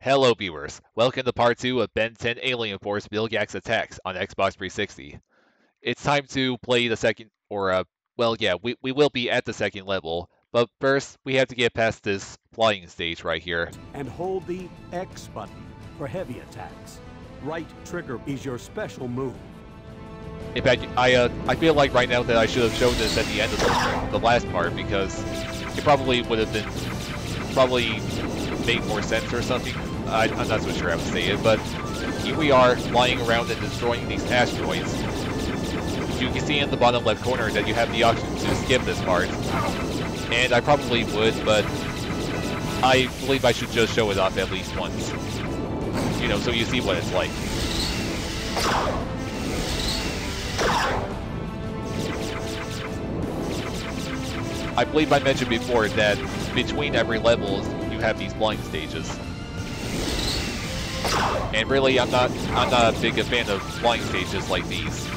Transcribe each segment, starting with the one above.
Hello viewers, welcome to part 2 of Ben 10 Alien Force Vilgax Attacks on Xbox 360. It's time to play the second, or uh, well yeah, we, we will be at the second level, but first we have to get past this flying stage right here. And hold the X button for heavy attacks. Right trigger is your special move. In fact, I uh, I feel like right now that I should have shown this at the end of the, the last part because it probably would have been probably made more sense or something. I, I'm not so sure how to say it, but here we are flying around and destroying these asteroids. You can see in the bottom left corner that you have the option to skip this part, and I probably would, but I believe I should just show it off at least once. You know, so you see what it's like. I believe I mentioned before that between every level you have these blind stages. And really I'm not I'm not a big fan of blind stages like these.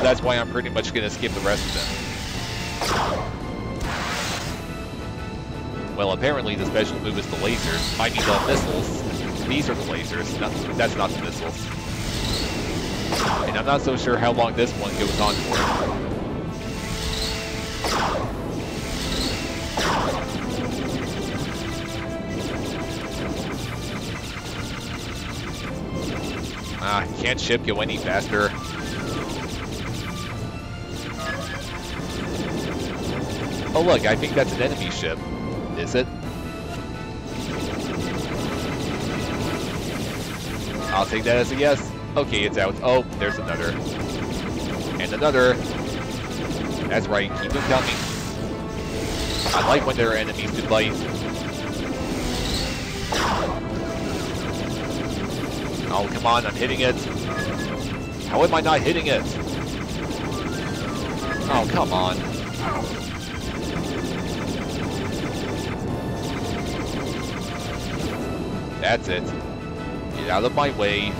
That's why I'm pretty much gonna skip the rest of them. Well apparently the special move is the lasers. I mean the missiles. These are the lasers. That's not the missiles. And I'm not so sure how long this one goes on for. Ah, can't ship go any faster. Oh look, I think that's an enemy ship. Is it? I'll take that as a yes. Okay, it's out. Oh, there's another. And another. That's right, keep them coming. I like when there are enemies to fight. Oh, come on, I'm hitting it. How am I not hitting it? Oh, come on. That's it. Get out of my way.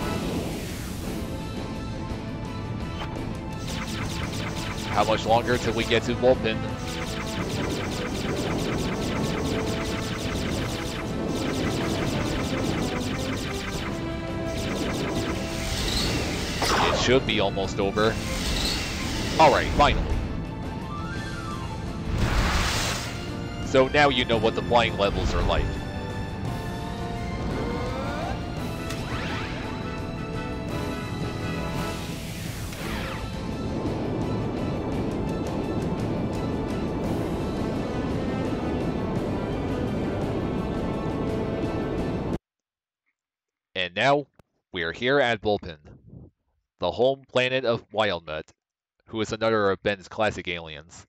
How much longer till we get to Vulpin? Should be almost over. Alright, finally. So now you know what the flying levels are like. And now, we are here at Vulpin, the home planet of Wildmutt, who is another of Ben's classic aliens.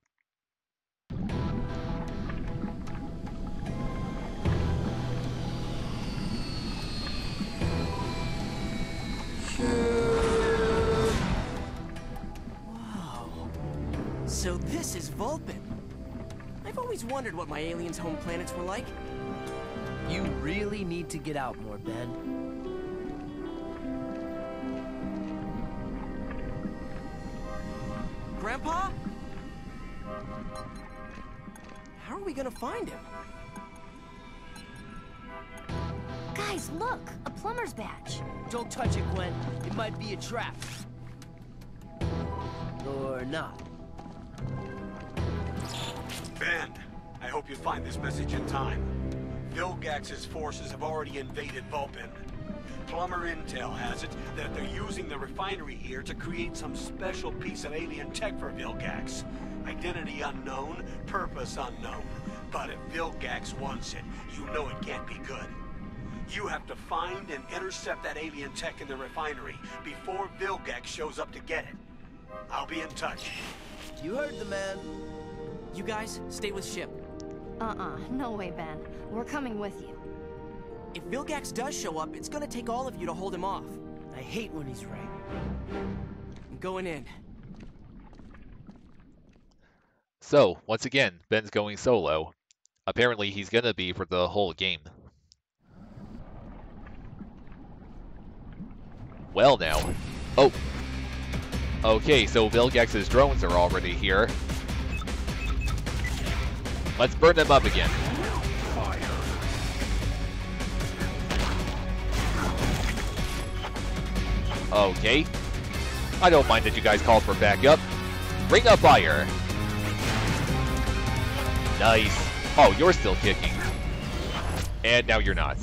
Wow. So this is Vulpin. I've always wondered what my aliens' home planets were like. You really need to get out more, Ben. Grandpa? How are we gonna find him? Guys, look! A plumber's badge. Don't touch it, Gwen. It might be a trap. Or not. Ben, I hope you find this message in time. Vilgax's forces have already invaded Vulpin. Plumber Intel has it that they're using the refinery here to create some special piece of alien tech for Vilgax. Identity unknown, purpose unknown. But if Vilgax wants it, you know it can't be good. You have to find and intercept that alien tech in the refinery before Vilgax shows up to get it. I'll be in touch. You heard the man. You guys, stay with Ship. Uh-uh, no way, Ben. We're coming with you. If Vilgax does show up, it's gonna take all of you to hold him off. I hate when he's right. I'm going in. So, once again, Ben's going solo. Apparently he's gonna be for the whole game. Well now. Oh. Okay, so Vilgax's drones are already here. Let's burn them up again. Okay. I don't mind that you guys called for backup. Ring of fire. Nice. Oh, you're still kicking. And now you're not.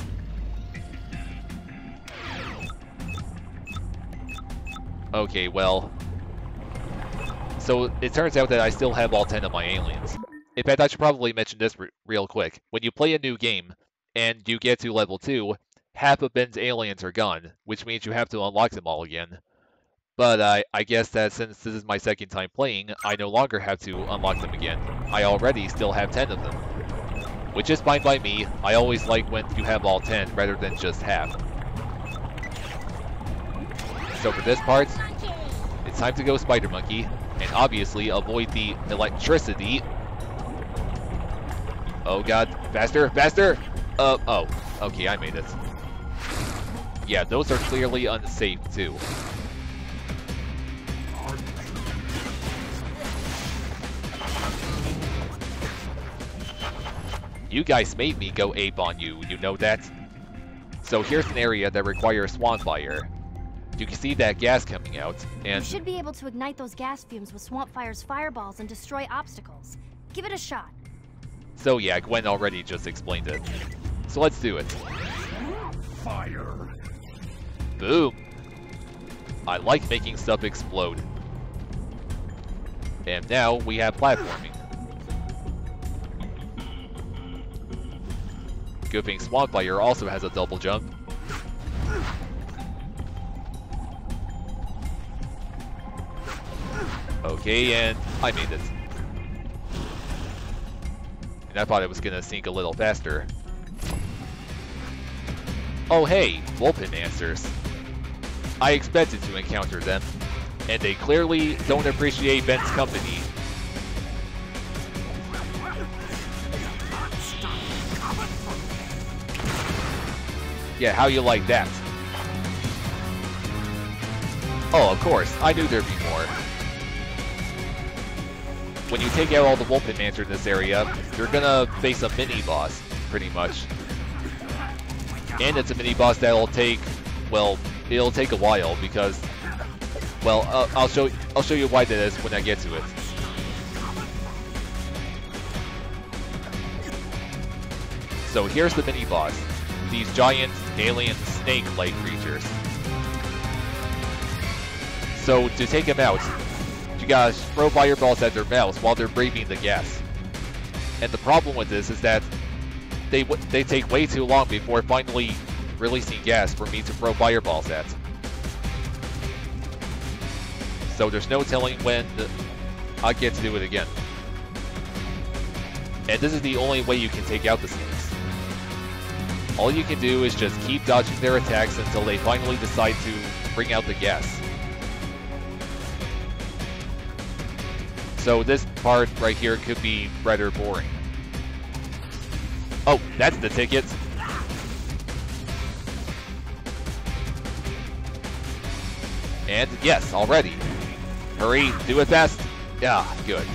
Okay, well. So it turns out that I still have all 10 of my aliens. In fact, I should probably mention this re real quick. When you play a new game, and you get to level 2, half of Ben's aliens are gone, which means you have to unlock them all again. But I, I guess that since this is my second time playing, I no longer have to unlock them again. I already still have 10 of them. Which is fine by me, I always like when you have all 10 rather than just half. So for this part, it's time to go Spider Monkey, and obviously avoid the electricity. Oh god, faster, faster! Uh, oh, okay, I made it. Yeah, those are clearly unsafe too. You guys made me go ape on you, you know that? So here's an area that requires swamp fire. You can see that gas coming out, and... You should be able to ignite those gas fumes with Swamp Fire's fireballs and destroy obstacles. Give it a shot. So yeah, Gwen already just explained it. So let's do it. Fire. Boom. I like making stuff explode. And now we have platforming. Good thing Swamp Fire also has a double jump. Okay, and I made it. And I thought it was gonna sink a little faster. Oh hey, Vulpimancers. I expected to encounter them, and they clearly don't appreciate Ben's company. Yeah, how you like that? Oh, of course, I knew there'd be more. When you take out all the Vulpimancer in this area, you're gonna face a mini-boss, pretty much. And it's a mini-boss that'll take, well, it'll take a while because, well, uh, I'll show I'll show you why that is when I get to it. So here's the mini-boss. These giant alien snake-like creatures. So to take them out, you gotta throw fireballs at their mouths while they're breathing the gas. And the problem with this is that they they take way too long before finally releasing gas for me to throw fireballs at. So there's no telling when I get to do it again. And this is the only way you can take out the snakes. All you can do is just keep dodging their attacks until they finally decide to bring out the gas. So this part right here could be rather boring. Oh, that's the ticket. And yes, already. Hurry, do it fast. Yeah, good.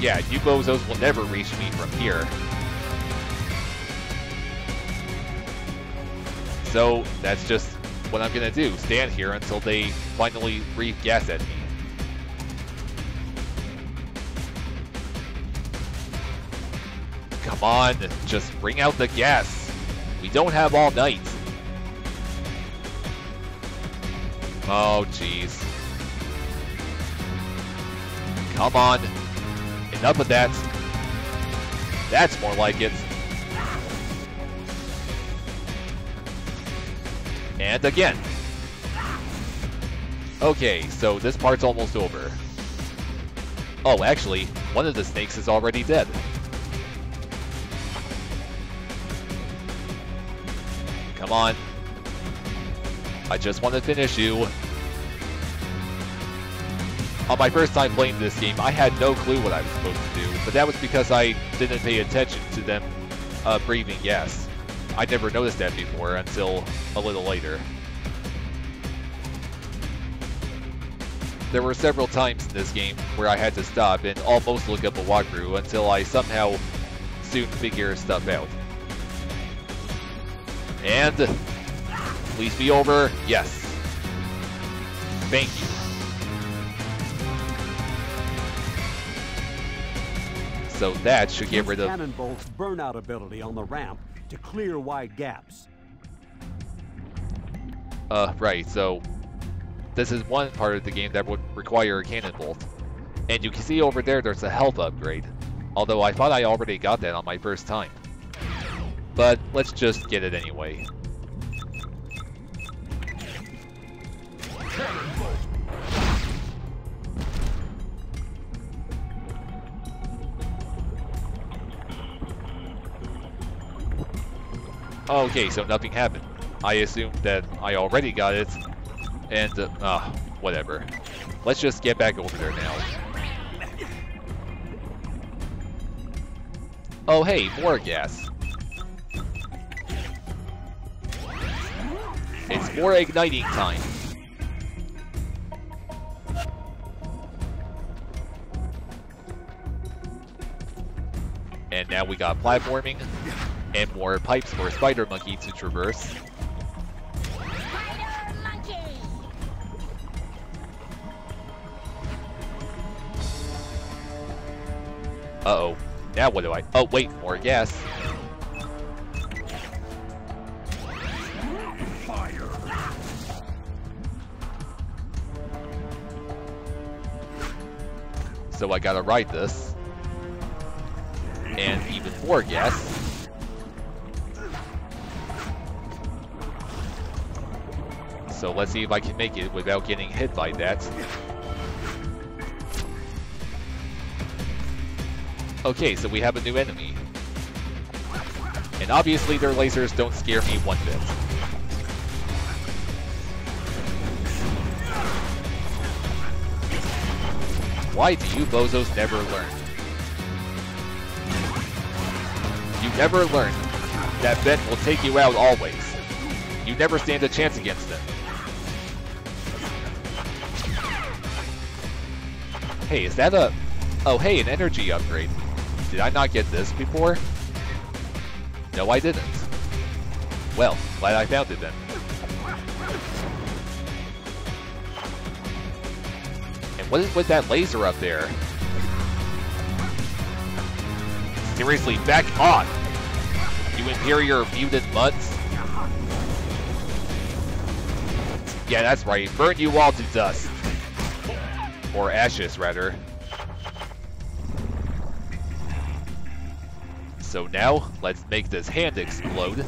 Yeah, you bozos will never reach me from here. So, that's just what I'm gonna do. Stand here until they finally breathe gas at me. Come on, just bring out the gas. We don't have all night. Oh, jeez. Come on. Enough of that. That's more like it. And again. Okay, so this part's almost over. Oh, actually, one of the snakes is already dead. Come on. I just want to finish you. On my first time playing this game, I had no clue what I was supposed to do, but that was because I didn't pay attention to them uh, breathing gas. I never noticed that before until a little later. There were several times in this game where I had to stop and almost look up a walkthrough until I somehow soon figure stuff out. And please be over. Yes. Thank you. So that should get rid of Cannon Bolt's burnout ability on the ramp to clear wide gaps. Uh, right, so this is one part of the game that would require a cannonbolt. And you can see over there there's a health upgrade. Although I thought I already got that on my first time. But let's just get it anyway. Okay, so nothing happened. I assumed that I already got it, and, uh, uh, whatever. Let's just get back over there now. Oh hey, more gas. It's more igniting time. And now we got platforming, and more pipes for Spider Monkey to traverse. Uh-oh. Now what do I... Oh, wait, more gas. So I gotta ride this. And even more gas. So let's see if I can make it without getting hit by that. Okay, so we have a new enemy. And obviously their lasers don't scare me one bit. Why do you bozos never learn? You never learn that Ben will take you out always. You never stand a chance against him. Hey, is that a... Oh, hey, an energy upgrade. Did I not get this before? No, I didn't. Well, glad I found it then. And what is with that laser up there? Seriously, back on! You inferior mutant mutts! Yeah, that's right. Burn you all to dust. Or ashes, rather. So now, let's make this hand explode.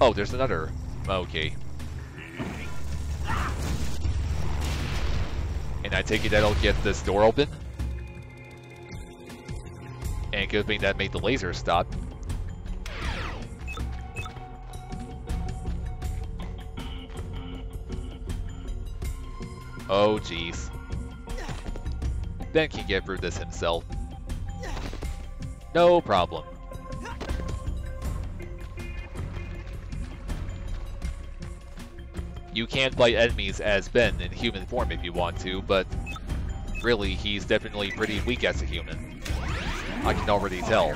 Oh, there's another. Okay. And I take it that'll get this door open? And good thing that made the laser stop. Oh, jeez. Ben can get through this himself. No problem. You can fight enemies as Ben in human form if you want to, but really, he's definitely pretty weak as a human. I can already tell.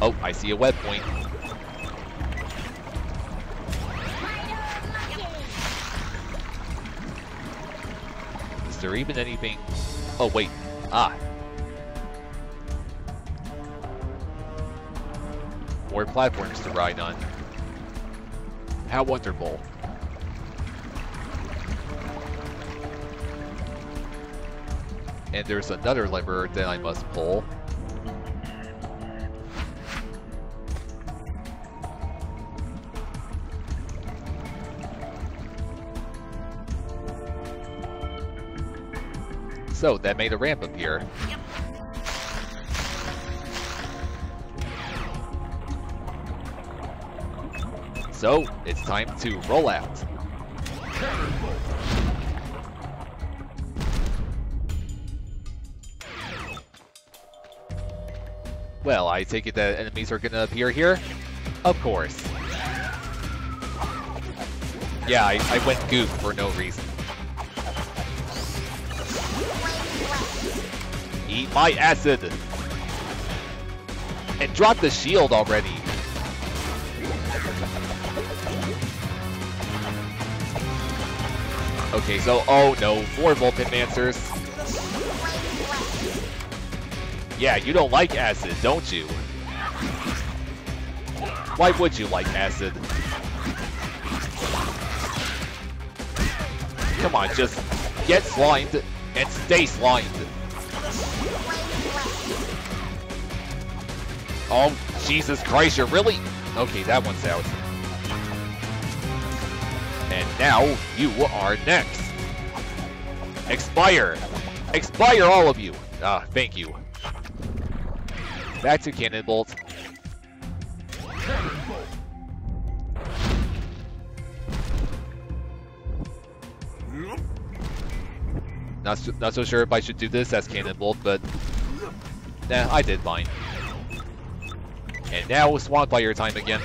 Oh, I see a web point. There even anything... Oh, wait. Ah. More platforms to ride on. How wonderful. And there's another lever that I must pull. So, that made a ramp appear. So, it's time to roll out. Well, I take it that enemies are gonna appear here? Of course. Yeah, I, I went goop for no reason. Eat my acid! And drop the shield already! Okay, so, oh no, four Vulpimancers. Yeah, you don't like acid, don't you? Why would you like acid? Come on, just get slimed and stay slimed. Oh, Jesus Christ, you're really... Okay, that one's out. And now, you are next. Expire! Expire, all of you! Ah, thank you. Back to Cannon Not so, not so sure if I should do this as Cannon Bolt, but nah, I did mine. And now Swampfire time again.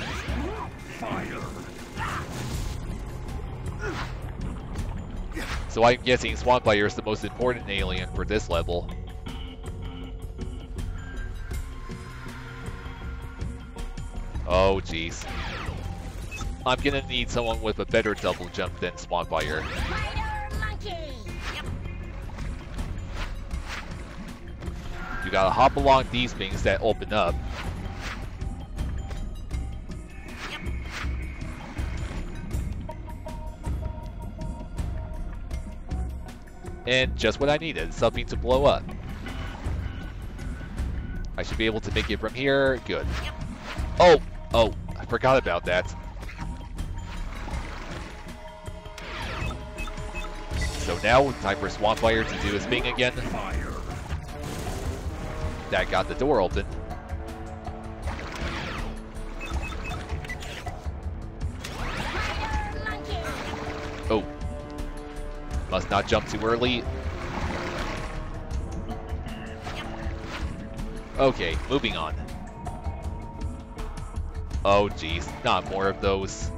So I'm guessing Swampfire is the most important alien for this level. Oh jeez. I'm gonna need someone with a better double jump than Swampfire. Gotta hop along these things that open up. And just what I needed, something to blow up. I should be able to make it from here. Good. Oh! Oh, I forgot about that. So now, time for Swampfire to do his thing again. That got the door open. Oh. Must not jump too early. Okay, moving on. Oh geez, not more of those.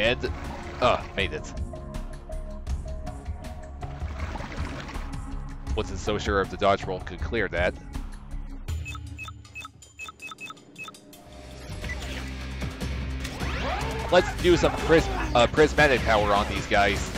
And, uh, made it. Wasn't so sure if the dodge roll could clear that. Let's do some pris uh, prismatic power on these guys.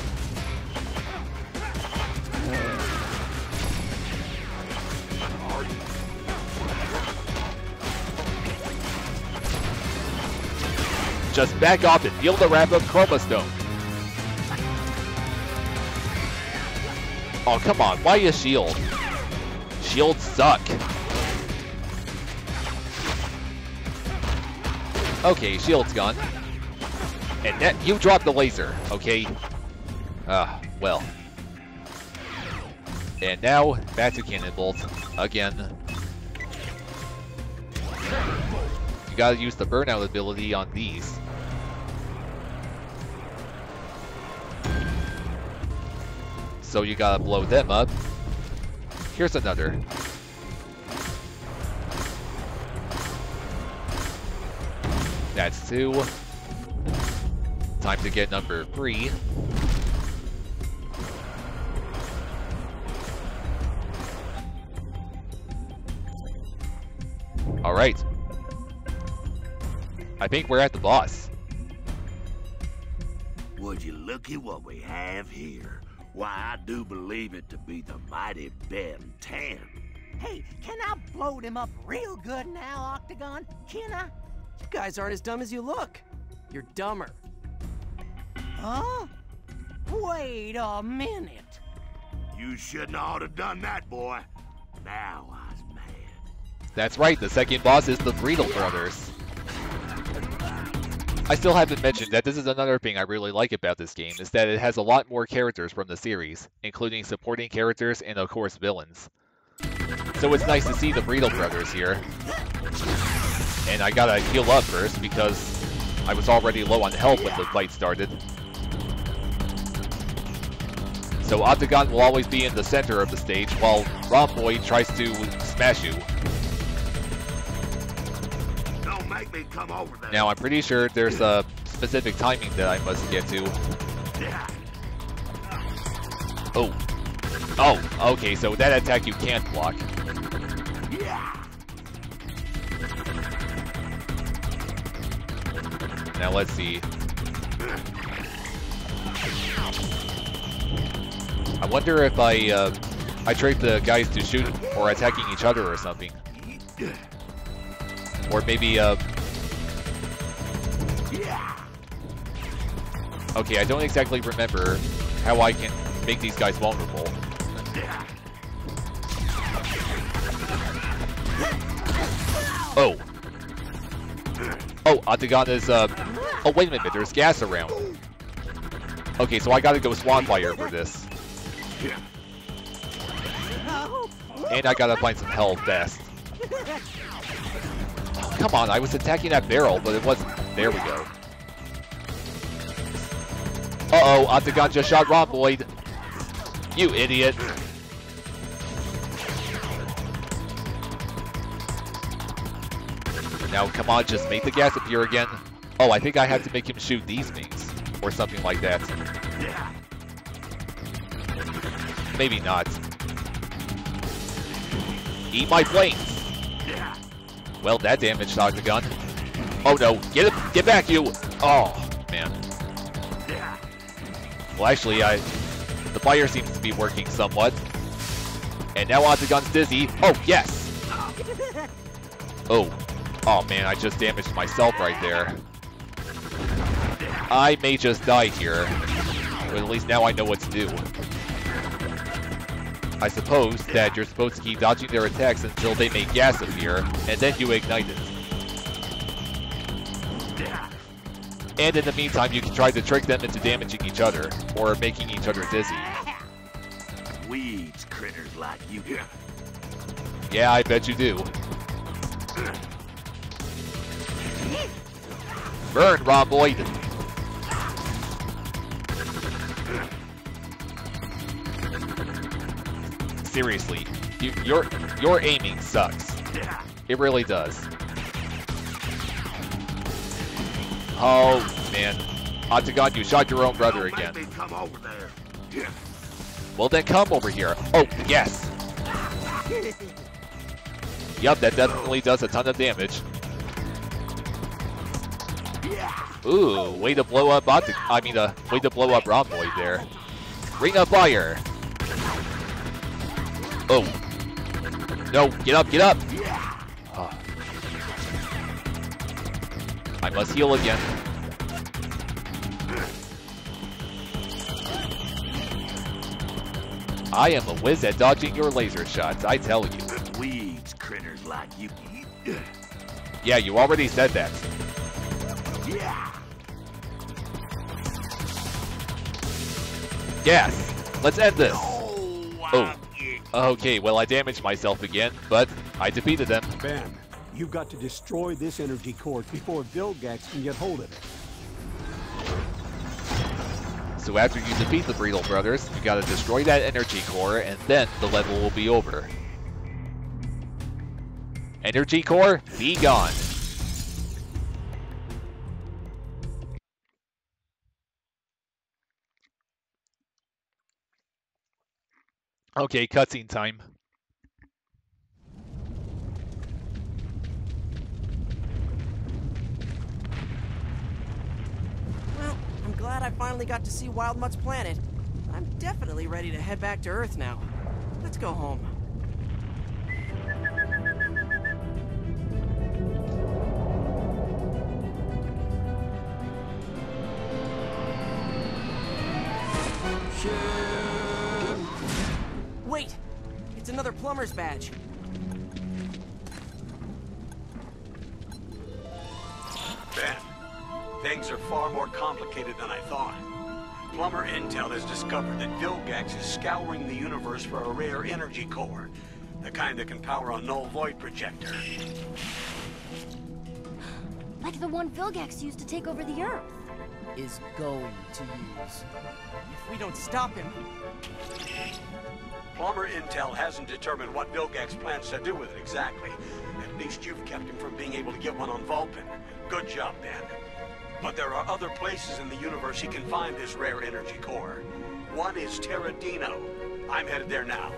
Just back off and feel the wrap of Chroma Stone. Oh, come on. Why a shield? Shields suck. Okay, shield's gone. And that, you dropped the laser, okay? Ah, uh, well. And now, back to Cannon Bolt, again. You gotta use the burnout ability on these. So you gotta blow them up. Here's another. That's two. Time to get number three. All right. I think we're at the boss. Would you look at what we have here? Why, I do believe it to be the mighty Ben 10. Hey, can I blow him up real good now, Octagon? Can I? You guys aren't as dumb as you look. You're dumber. Huh? Wait a minute. You shouldn't ought have done that, boy. Now I was mad. That's right, the second boss is the Vreedle brothers. I still haven't mentioned that this is another thing I really like about this game, is that it has a lot more characters from the series, including supporting characters and of course villains. So it's nice to see the Vreedle brothers here. And I gotta heal up first because I was already low on health when the fight started. So Octagon will always be in the center of the stage while Rhomboid tries to smash you. Make me come over there. Now I'm pretty sure there's a specific timing that I must get to. Oh. Oh, okay, so that attack you can't block. Now let's see. I wonder if I uh, I trick the guys to shoot or attacking each other or something. Or maybe uh okay, I don't exactly remember how I can make these guys vulnerable. Oh. Oh, Octagon is uh Oh wait a minute, there's gas around. Okay, so I gotta go Swamp Fire for this. And I gotta find some health fast. Come on, I was attacking that barrel, but it wasn't. There we go. Uh-oh, Octagon just shot Rhomboid. You idiot. Now, come on, just make the gas appear again. Oh, I think I have to make him shoot these things. Or something like that. Maybe not. Eat my flames. Well, that damaged Octagon. Oh no, get it, get back, you! Oh, man. Well, actually, I, the fire seems to be working somewhat. And now Octagon's dizzy. Oh, yes! Oh. Oh man, I just damaged myself right there. I may just die here. But at least now I know what to do. I suppose that you're supposed to keep dodging their attacks until they make gas appear, and then you ignite it. And in the meantime, you can try to trick them into damaging each other, or making each other dizzy. Weeds critters like you. Yeah. Yeah, I bet you do. Burn, Rhomboid! Seriously, you, your your aiming sucks. It really does. Oh man, Octagon, you shot your own brother again. Make me come over there. Well then, come over here. Oh yes. Yup, that definitely does a ton of damage. Ooh, way to blow up Octagon. I mean, uh, way to blow up Rhomboid there. Ring of fire. Oh. No, get up, get up. Ah. I must heal again. I am a whiz at dodging your laser shots, I tell you. Weeds critters like you. Yeah, you already said that. Yeah. Yes, let's end this. Oh. Oh. Okay, well I damaged myself again, but I defeated them. Ben, you've got to destroy this energy core before Vilgax can get hold of it. So after you defeat the Vreedle Brothers, you gotta destroy that energy core, and then the level will be over. Energy core, be gone. Okay, cutscene time. Glad I finally got to see Wild Mutt's planet. I'm definitely ready to head back to Earth now. Let's go home. Wait! It's another plumber's badge. Things are far more complicated than I thought. Plumber Intel has discovered that Vilgax is scouring the universe for a rare energy core. The kind that can power a null void projector. Like the one Vilgax used to take over the Earth. is going to use. If we don't stop him, Plumber Intel hasn't determined what Vilgax plans to do with it exactly. At least you've kept him from being able to get one on Vulpin. Good job, Ben. But there are other places in the universe he can find this rare energy core. One is Terradino. I'm headed there now.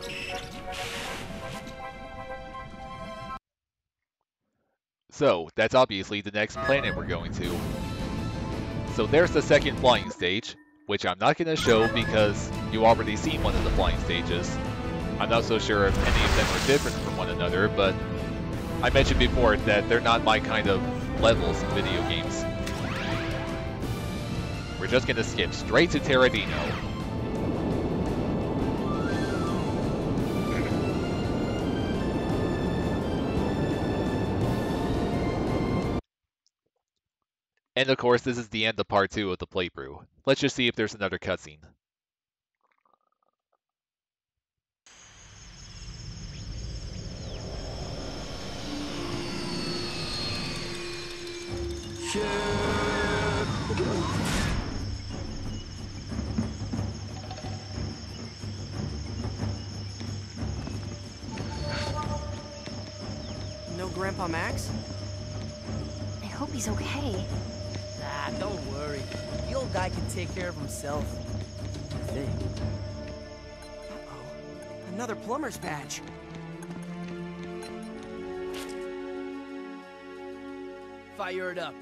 So, that's obviously the next planet we're going to. So there's the second flying stage, which I'm not going to show because you already seen one of the flying stages. I'm not so sure if any of them are different from one another, but I mentioned before that they're not my kind of levels in video games. We're just going to skip straight to Terradino. And of course, this is the end of part 2 of the playthrough. Let's just see if there's another cutscene. Grandpa Max? I hope he's okay. Ah, don't worry. The old guy can take care of himself. I think. Uh-oh. Another plumber's patch. Fire it up.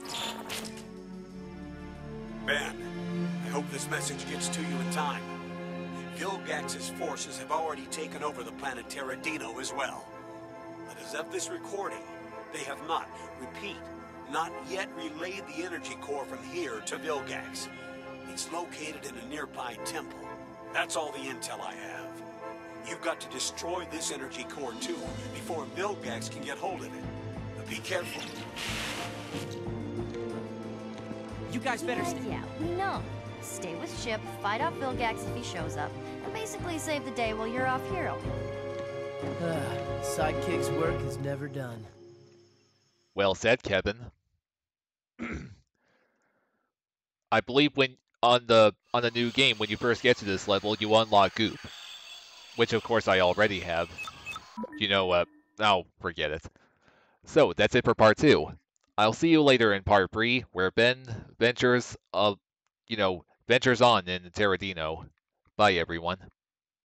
Ben, I hope this message gets to you in time. Vilgax's forces have already taken over the planet Terradino as well. But as of this recording, they have not, repeat, not yet relayed the energy core from here to Vilgax. It's located in a nearby temple. That's all the intel I have. You've got to destroy this energy core too, before Vilgax can get hold of it. But be careful. You guys better Yeah, stay. yeah, we know. Stay with Ship, fight off Vilgax if he shows up, and basically save the day while you're off hero. Ah, Sidekick's work is never done. Well said, Kevin. I believe when on the on the new game, when you first get to this level, you unlock Goop, which of course I already have. You know what? Oh, forget it. So that's it for part two. I'll see you later in part three, where Ben ventures, uh, you know, ventures on in Terradino. Bye, everyone.